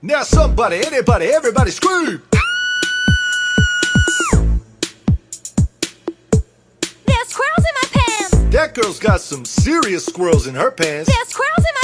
Now somebody, anybody, everybody scream! There's squirrels in my pants! That girl's got some serious squirrels in her pants. There's squirrels in my